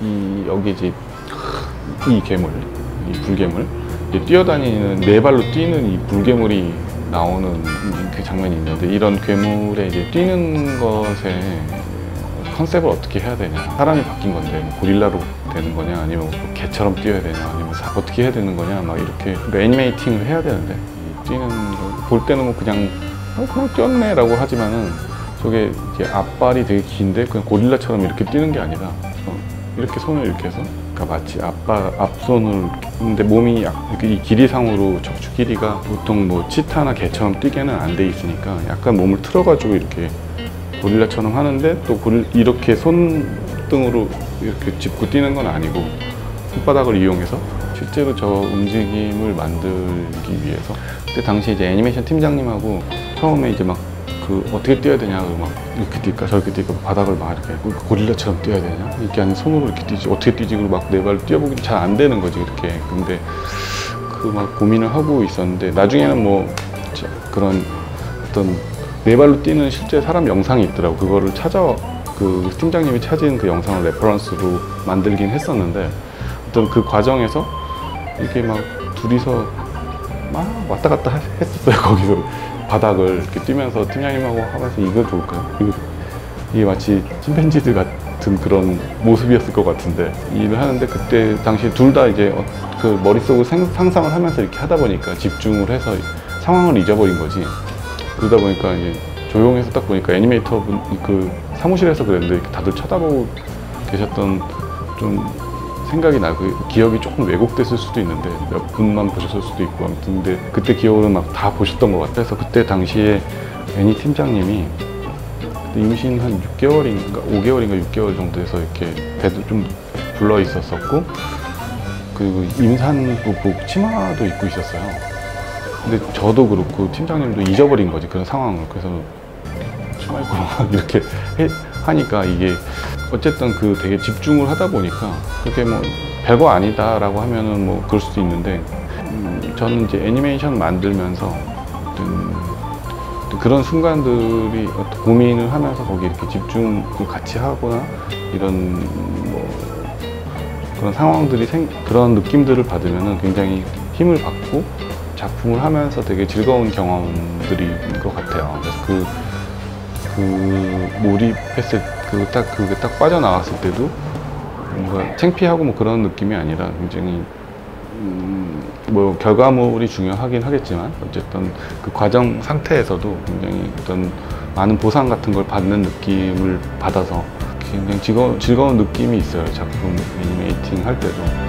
이 여기 이제 이 괴물, 이 불괴물, 뛰어다니는 네 발로 뛰는 이 불괴물이 나오는 그 장면이 있는데 이런 괴물에 이제 뛰는 것에 컨셉을 어떻게 해야 되냐. 사람이 바뀐 건데 뭐 고릴라로 되는 거냐 아니면 뭐 개처럼 뛰어야 되냐 아니면 사- 어떻게 해야 되는 거냐 막 이렇게 그러니까 애니메이팅을 해야 되는데 이 뛰는 거 볼 때는 뭐 그냥 어, 그냥 뛰었네 라고 하지만은 저게 이제 앞발이 되게 긴데 그냥 고릴라처럼 이렇게 뛰는 게 아니라 어, 이렇게 손을 이렇게 해서 그러니까 마치 앞손을 이렇게 근데 몸이 이 길이상으로 척추 길이가 보통 뭐 치타나 개처럼 뛰게는 안 돼 있으니까 약간 몸을 틀어가지고 이렇게 고릴라처럼 하는데 또 고릴, 이렇게 손등으로 이렇게 짚고 뛰는 건 아니고 손바닥을 이용해서 실제로 저 움직임을 만들기 위해서. 그때 당시 이제 애니메이션 팀장님하고 처음에 이제 막 그 어떻게 뛰어야 되냐 그막 이렇게 뛸까 저렇게 뛸까 바닥을 막 이렇게 그 고릴라처럼 뛰어야 되냐? 이게 아니 손으로 이렇게 뛰지 어떻게 뛰지? 그리고 막네 발로 뛰어보기 잘안 되는 거지 그렇게. 근데 그 막 고민을 하고 있었는데 나중에는 뭐 저- 그런 어떤 네 발로 뛰는 실제 사람 영상이 있더라고. 그거를 찾아 그 팀장님이 찾은 그 영상을 reference로 만들긴 했었는데 어떤 그 과정에서 이렇게 막 둘이서 막 왔다 갔다 했- 했었어요 거기서 바닥을 이렇게 뛰면서 팀장님하고 하면서 이거 좋을까요? 이거 이게 마치 침팬지들 같은 그런 모습이었을 것 같은데 일을 하는데 그때 당시 둘 다 이제 어- 그 머릿속으로 생- 상상을 하면서 이렇게 하다 보니까 집중을 해서 상황을 잊어버린 거지 그러다 보니까 이제 조용해서 딱 보니까 애니메이터 분 그 사무실에서 그랬는데 다들 쳐다보고 계셨던 좀 생각이 나고 기억이 조금 왜곡됐을 수도 있는데 몇 분만 보셨을 수도 있고 아무튼. 근데 그때 기억으로 막 다 보셨던 것 같아서 그때 당시에 애니 팀장님이 임신 한 6개월인가 5개월인가 6개월 정도 해서 이렇게 배도 좀 불러 있었었고 그리고 임산부복 치마도 입고 있었어요. 근데 저도 그렇고 팀장님도 잊어버린 거지 그런 상황을. 그래서 치마 입고 막 이렇게 해- 하니까 이게 어쨌든 그 되게 집중을 하다 보니까 그게 뭐 별거 아니다라고 하면은 뭐 그럴 수도 있는데 음, 저는 이제 애니메이션 만들면서 어떤 또 그런 순간들이 어떤 고민을 하면서 거기 이렇게 집중을 같이 하거나 이런 뭐 그런 상황들이 생, 그런 느낌들을 받으면은 굉장히 힘을 받고 작품을 하면서 되게 즐거운 경험들인 것 같아요. 그래서 그, 그 몰입했을 그딱 그게 딱 빠져나왔을 때도 뭔가 창피하고 뭐 그런 느낌이 아니라 굉장히 음, 뭐 결과물이 중요하긴 하겠지만 어쨌든 그 과정 상태에서도 굉장히 어떤 많은 보상 같은 걸 받는 느낌을 받아서 굉장히 즐거운, 즐거운 느낌이 있어요 작품 애니메이팅 할 때도